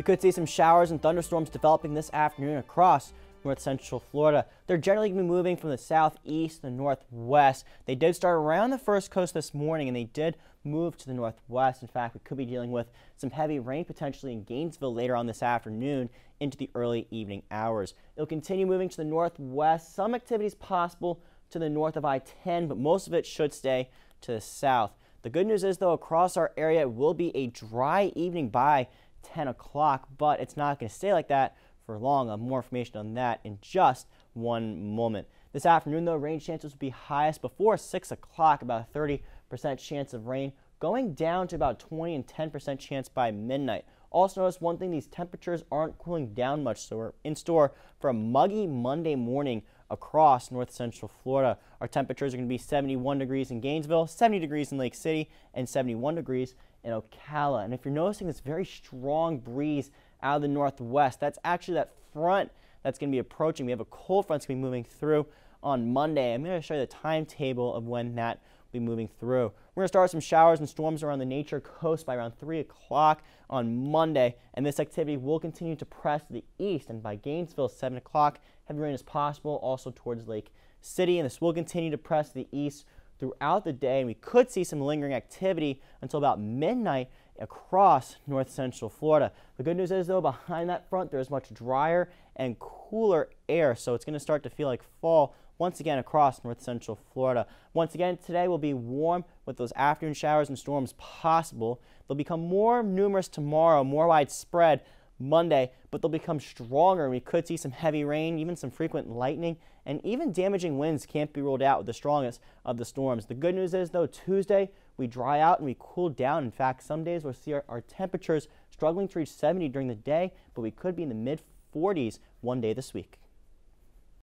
We could see some showers and thunderstorms developing this afternoon across north central Florida. They're generally going to be moving from the southeast to the northwest. They did start around the first coast this morning and they did move to the northwest. In fact, we could be dealing with some heavy rain potentially in Gainesville later on this afternoon into the early evening hours. It'll continue moving to the northwest. Some activities possible to the north of I-10, but most of it should stay to the south. The good news is, though, across our area it will be a dry evening by 10 o'clock, but it's not going to stay like that for long. I'll have more information on that in just one moment. This afternoon, though, rain chances will be highest before 6 o'clock, about a 30% chance of rain, going down to about 20 and 10% chance by midnight. Also notice one thing, these temperatures aren't cooling down much, so we're in store for a muggy Monday morning across north central Florida. Our temperatures are going to be 71 degrees in Gainesville, 70 degrees in Lake City, and 71 degrees in Ocala. And if you're noticing this very strong breeze out of the northwest, that's actually that front that's going to be approaching. We have a cold front that's going to be moving through on Monday. I'm going to show you the timetable of when that will be moving through. We're going to start some showers and storms around the nature coast by around 3 o'clock on Monday, and this activity will continue to press to the east, and by Gainesville, 7 o'clock, heavy rain is possible also towards Lake City, and this will continue to press to the east throughout the day, and we could see some lingering activity until about midnight across north central Florida. The good news is, though, behind that front, there's much drier and cooler air, so it's going to start to feel like fall once again across north central Florida. Once again, today will be warm with those afternoon showers and storms possible. They'll become more numerous tomorrow, more widespread Monday, but they'll become stronger. We could see some heavy rain, even some frequent lightning, and even damaging winds can't be ruled out with the strongest of the storms. The good news is, though, Tuesday we dry out and we cool down. In fact, some days we'll see our, our temperatures struggling to reach 70 during the day, but we could be in the mid 40s one day this week.